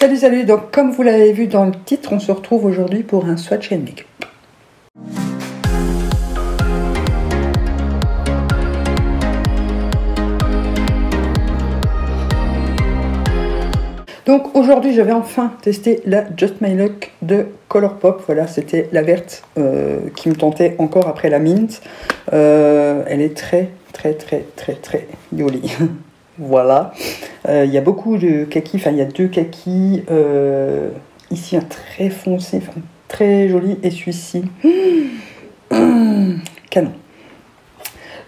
Salut, salut. Donc, comme vous l'avez vu dans le titre, on se retrouve aujourd'hui pour un swatch and make Donc aujourd'hui, je vais enfin tester la Just My Luck de Colourpop. Voilà, c'était la verte euh, qui me tentait encore après la mint. Euh, elle est très, très, très, très, très jolie. voilà. Euh, il y a beaucoup de kakis. Enfin, il y a deux kakis. ici, un très foncé, très joli. Et celui-ci, canon.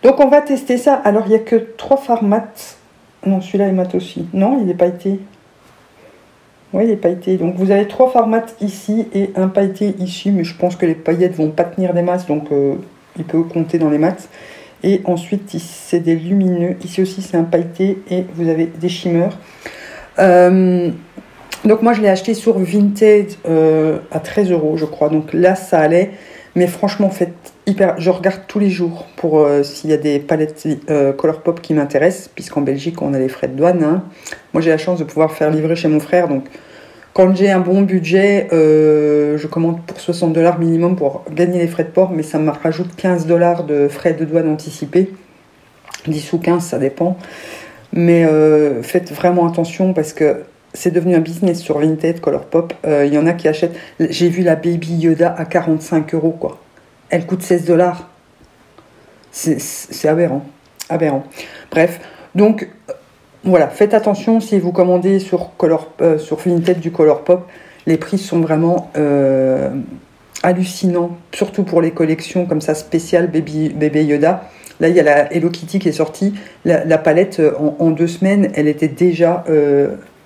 Donc on va tester ça. Alors, il n'y a que trois formats. Non, celui-là est mat aussi. Non, il n'est pas été. Oui, les pailletés. Donc vous avez trois formats ici et un pailleté ici, mais je pense que les paillettes vont pas tenir des masses, donc euh, il peut compter dans les maths. Et ensuite, c'est des lumineux. Ici aussi, c'est un pailleté et vous avez des shimmers. Euh, donc moi, je l'ai acheté sur Vinted euh, à 13 euros, je crois. Donc là, ça allait. Mais franchement, hyper, je regarde tous les jours pour s'il y a des palettes Colourpop qui m'intéressent, puisqu'en Belgique, on a les frais de douane. Hein. Moi, j'ai la chance de pouvoir faire livrer chez mon frère, donc quand j'ai un bon budget, euh, je commande pour 60 dollars minimum pour gagner les frais de port, mais ça me rajoute 15 dollars de frais de douane anticipés. 10 ou 15, ça dépend. Mais euh, faites vraiment attention parce que c'est devenu un business sur Vinted, Colourpop. Euh, il y en a qui achètent. J'ai vu la Baby Yoda à 45 euros, quoi. Elle coûte 16 dollars. C'est aberrant. Aberrant. Bref, donc voilà, faites attention si vous commandez sur, Color, euh, sur du Colourpop. Les prix sont vraiment euh, hallucinants, surtout pour les collections comme ça spéciales Baby, Bébé Yoda. Là, il y a la Hello Kitty qui est sortie. La, palette, euh, en, deux semaines, elle était déjà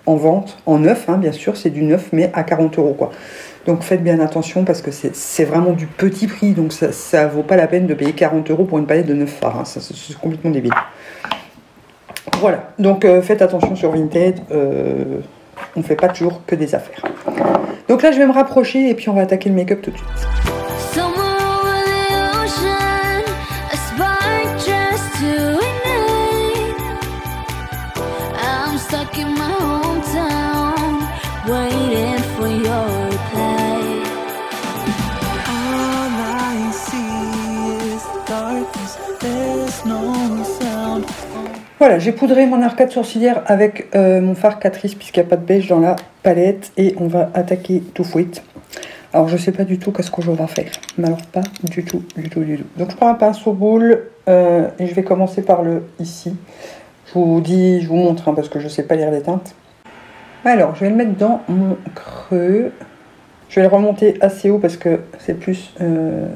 en vente, en neuf, hein, bien sûr, c'est du neuf, mais à 40 euros. Donc faites bien attention parce que c'est vraiment du petit prix, donc ça ne vaut pas la peine de payer 40 euros pour une palette de 9 phares. Hein. C'est complètement débile. Voilà, donc euh, faites attention sur Vinted, euh, on ne fait pas toujours que des affaires. Donc là, je vais me rapprocher et puis on va attaquer le make-up tout de suite. Voilà, j'ai poudré mon arcade sourcilière avec euh, mon fard Catrice puisqu'il n'y a pas de beige dans la palette et on va attaquer tout fouette. Alors je sais pas du tout qu'est-ce que je vais faire, mais alors pas du tout, du tout, du tout. Donc je prends un pinceau boule euh, et je vais commencer par le ici. Je vous dis, je vous montre hein, parce que je sais pas lire les teintes. Alors je vais le mettre dans mon creux. Je vais le remonter assez haut parce que c'est plus... Euh,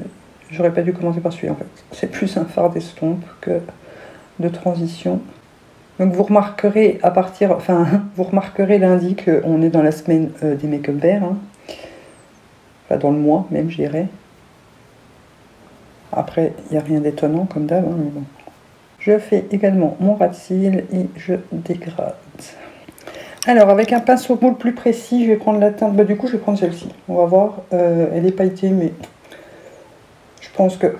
j'aurais pas dû commencer par celui-là en fait. C'est plus un fard d'estompe que de transition. Donc vous remarquerez à partir, enfin vous remarquerez lundi qu'on est dans la semaine euh, des make-up verts, hein. dans le mois même je dirais. Après il n'y a rien d'étonnant comme d'hab, hein. Je fais également mon ras de cils et je dégrade. Alors avec un pinceau moule plus précis, je vais prendre la teinte, bah, du coup je vais prendre celle-ci. On va voir, euh, elle est pailletée mais je pense que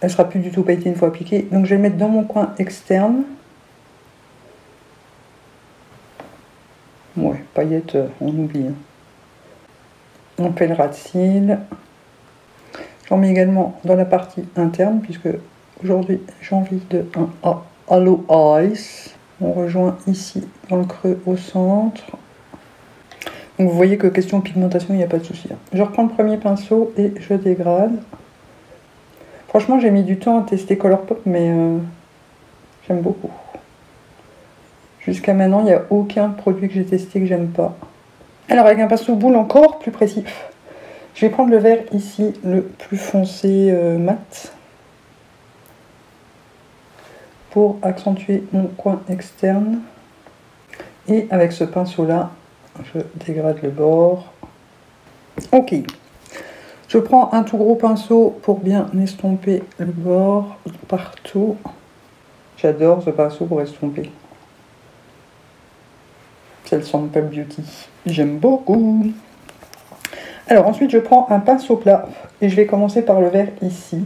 elle sera plus du tout pailletée une fois appliquée. Donc je vais mettre dans mon coin externe. Ouais, paillettes, euh, on oublie. Hein. On fait le ras de cils. J'en mets également dans la partie interne, puisque aujourd'hui j'ai envie de un Halo Eyes. On rejoint ici dans le creux au centre. Donc vous voyez que question pigmentation, il n'y a pas de souci. Hein. Je reprends le premier pinceau et je dégrade. Franchement, j'ai mis du temps à tester Colourpop, mais euh, j'aime beaucoup. Jusqu'à maintenant, il n'y a aucun produit que j'ai testé que j'aime pas. Alors, avec un pinceau boule encore plus précis, je vais prendre le vert ici, le plus foncé euh, mat, pour accentuer mon coin externe. Et avec ce pinceau-là, je dégrade le bord. Ok. Je prends un tout gros pinceau pour bien estomper le bord partout. J'adore ce pinceau pour estomper. C'est le Sample Beauty. J'aime beaucoup. Alors ensuite je prends un pinceau plat et je vais commencer par le vert ici.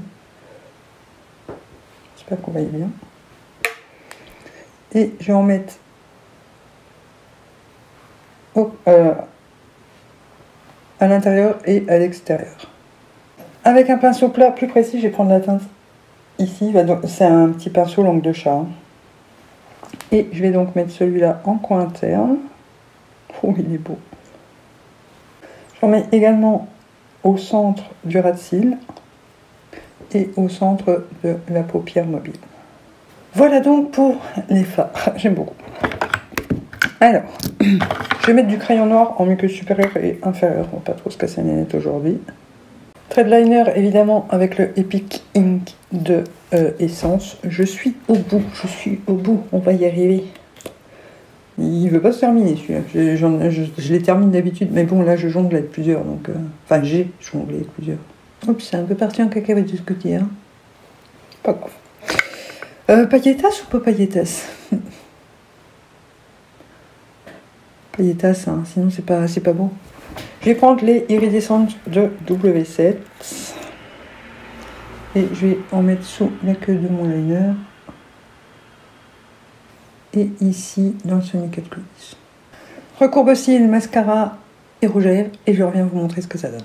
J'espère qu'on va y bien. Et je vais en mettre euh, à l'intérieur et à l'extérieur. Avec un pinceau plat plus précis, je vais prendre la teinte ici. C'est un petit pinceau langue de chat. Hein. Et je vais donc mettre celui-là en coin interne. Oh, il est beau. J'en mets également au centre du ras de cils et au centre de la paupière mobile. Voilà donc pour les fards. J'aime beaucoup. Alors, je vais mettre du crayon noir en muqueuse supérieure et inférieure. On va pas trop se casser les lunettes aujourd'hui. Threadliner, évidemment, avec le Epic Ink de euh, Essence. Je suis au bout, je suis au bout. On va y arriver. Il veut pas se terminer celui-là. Je, les termine d'habitude, mais bon, là, je jongle avec plusieurs. Donc, euh, enfin, j'ai jonglé avec plusieurs. Oups, c'est un peu parti en cacahuète de ce côté. Hein. Pas grave. Euh, pailletas ou pas pailletas? Pailletas, hein, sinon c'est pas, pas bon. Je vais prendre les iridescentes de W7 et je vais en mettre sous la queue de mon liner et ici dans le semi-cut. Recourbe aussi le mascara et rouge à lèvres et je reviens vous montrer ce que ça donne.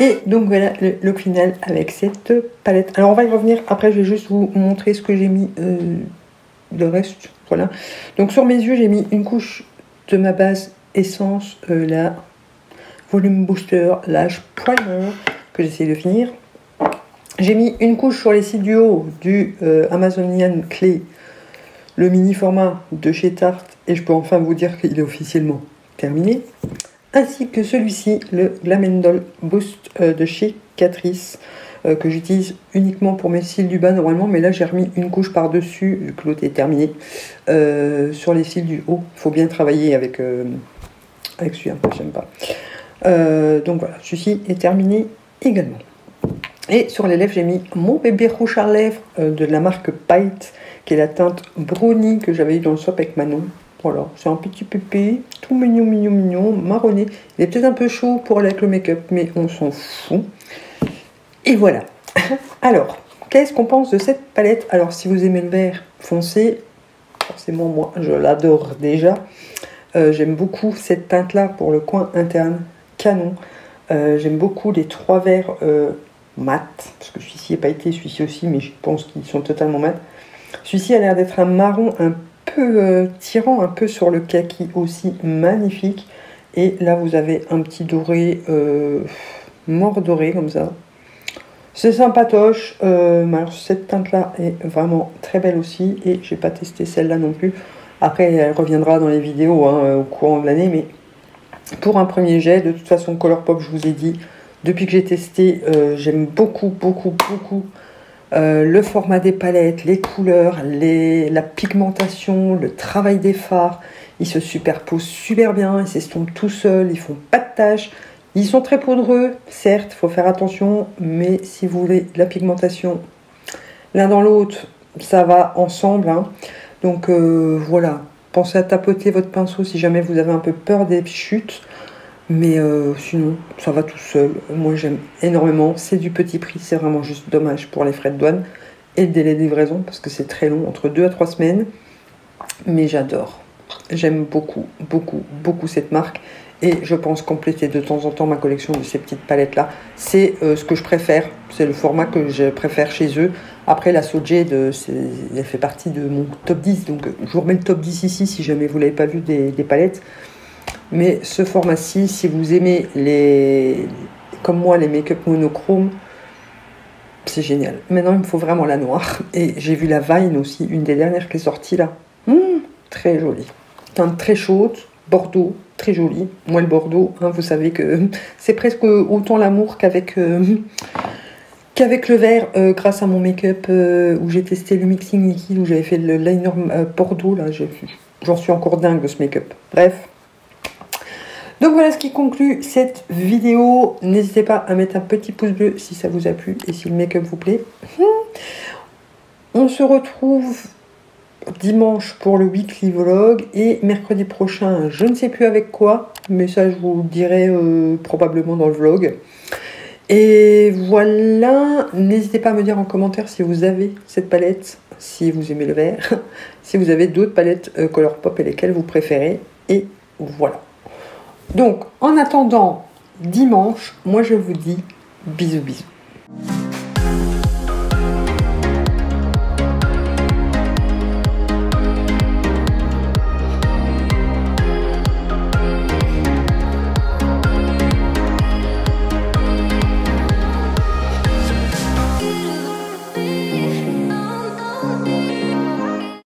Et donc voilà le final avec cette palette. Alors on va y revenir, après je vais juste vous montrer ce que j'ai mis, euh, le reste, voilà. Donc sur mes yeux j'ai mis une couche de ma base Essence, euh, la Volume Booster Lash Primer, que j'essaie de finir. J'ai mis une couche sur les cils du haut du euh, Amazonian Clay, le mini format de chez Tarte, et je peux enfin vous dire qu'il est officiellement terminé ainsi que celui-ci, le Glamendol Boost euh, de chez Catrice, euh, que j'utilise uniquement pour mes cils du bas normalement, mais là j'ai remis une couche par-dessus, vu que l'autre est terminé, euh, sur les cils du haut. Il faut bien travailler avec, avec celui-là, j'aime pas. donc voilà, celui-ci est terminé également. Et sur les lèvres, j'ai mis mon bébé rouge à lèvres de la marque Pite, qui est la teinte brownie que j'avais eu dans le swap avec Manon. Voilà, c'est un petit pépé, tout mignon, mignon, mignon, marronné. Il est peut-être un peu chaud pour aller avec le make-up, mais on s'en fout. Et voilà. Alors, qu'est-ce qu'on pense de cette palette? Alors, si vous aimez le vert foncé, forcément, moi, je l'adore déjà. Euh, j'aime beaucoup cette teinte-là pour le coin interne, canon. Euh, j'aime beaucoup les trois verts euh, mat, parce que celui-ci n'est pas été, celui-ci aussi, mais je pense qu'ils sont totalement mat. Celui-ci a l'air d'être un marron un euh, tirant un peu sur le kaki aussi, magnifique. Et là, vous avez un petit doré, euh, mort doré comme ça. C'est sympatoche. Euh, alors, cette teinte-là est vraiment très belle aussi. Et j'ai pas testé celle-là non plus. Après, elle reviendra dans les vidéos hein, au courant de l'année. Mais pour un premier jet, de toute façon, Colourpop, je vous ai dit, depuis que j'ai testé, j'aime beaucoup, beaucoup, beaucoup euh, le format des palettes, les couleurs, la pigmentation, le travail des fards, ils se superposent super bien, ils s'estompent tout seuls, ils font pas de tâches. Ils sont très poudreux, certes, il faut faire attention, mais si vous voulez la pigmentation l'un dans l'autre, ça va ensemble. Hein. Donc euh, voilà, pensez à tapoter votre pinceau si jamais vous avez un peu peur des chutes. Mais euh, sinon, ça va tout seul. Moi, j'aime énormément. C'est du petit prix. C'est vraiment juste dommage pour les frais de douane et le délai de livraison parce que c'est très long, entre 2 à 3 semaines. Mais j'adore. J'aime beaucoup, beaucoup, beaucoup cette marque. Et je pense compléter de temps en temps ma collection de ces petites palettes-là. C'est euh, ce que je préfère. C'est le format que je préfère chez eux. Après, la Sojade, elle fait partie de mon top 10. Donc, je vous remets le top 10 ici si jamais vous ne l'avez pas vu des palettes. Mais ce format-ci, si vous aimez les, comme moi les make-up monochrome, c'est génial. Maintenant, il me faut vraiment la noire. Et j'ai vu la Vine aussi, une des dernières qui est sortie là. Mmh, très jolie. Teinte très chaude, Bordeaux, très jolie. Moi, le Bordeaux, hein, vous savez que c'est presque autant l'amour qu'avec euh, qu'avec le vert, euh, grâce à mon make-up euh, où j'ai testé le mixing liquide, où j'avais fait le liner Bordeaux, là, j'en suis encore dingue de ce make-up. Bref. Donc voilà ce qui conclut cette vidéo. N'hésitez pas à mettre un petit pouce bleu si ça vous a plu et si le make-up vous plaît. On se retrouve dimanche pour le weekly vlog et mercredi prochain, je ne sais plus avec quoi, mais ça je vous le dirai probablement dans le vlog. Et voilà, n'hésitez pas à me dire en commentaire si vous avez cette palette, si vous aimez le vert, si vous avez d'autres palettes euh, Colourpop et lesquelles vous préférez. Et voilà. Donc, en attendant dimanche, moi je vous dis bisous bisous.